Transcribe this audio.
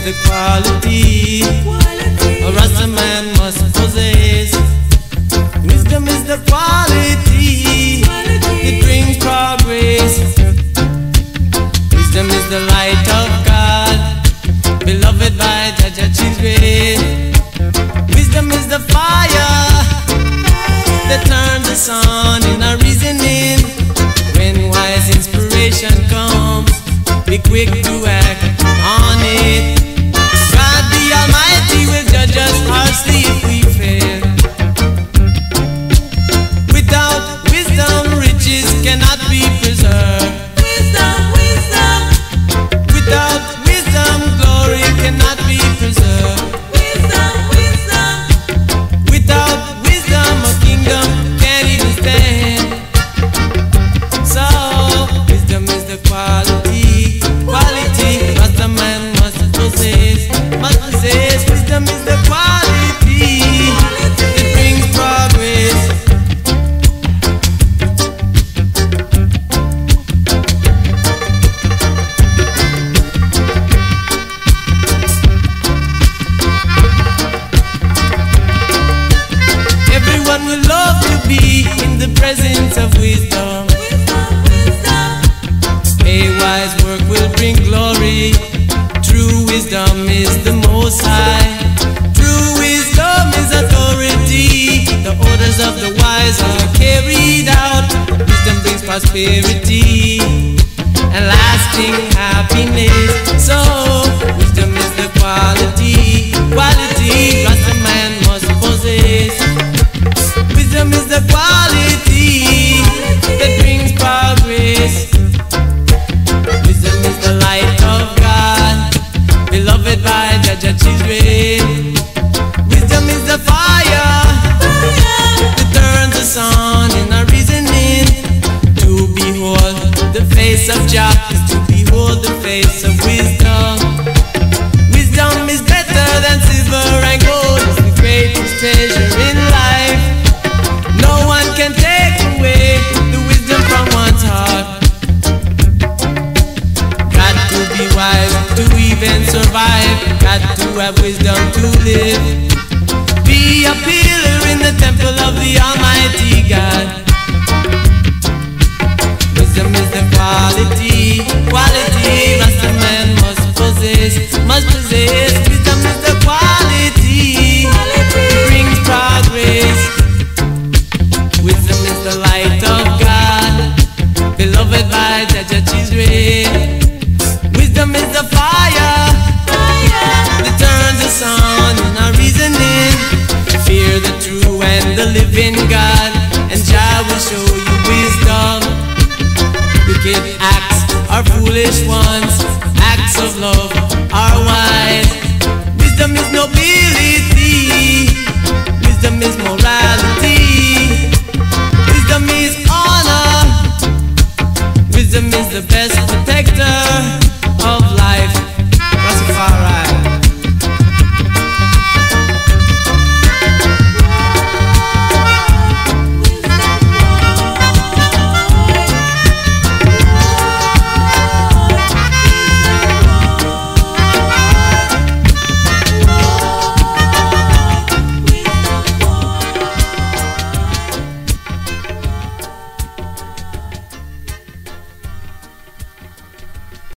is the quality a Rasta man must possess. Wisdom is the quality, it brings progress. Wisdom is the light of God, beloved by Jah Jah. Wisdom is the fire that turns the sun in our Everyone will love to be in the presence of wisdom. A wise work will bring glory. True wisdom is the most high. True wisdom is authority. The orders of the wise are carried out. Wisdom brings prosperity and lasting happiness. Of Jah is to behold the face of wisdom. Wisdom is better than silver and gold. It's the greatest treasure in life. No one can take away the wisdom from one's heart. Got to be wise to even survive. Got to have wisdom to live. Be a pillar in the temple of the Almighty God. Beloved by Jah Jah children. Wisdom is the fire that turns the sun in our reasoning. Fear the true and the living God, and Jah will show you wisdom. Wicked acts are foolish ones, acts of love are wise. Wisdom is nobility, is the best protector.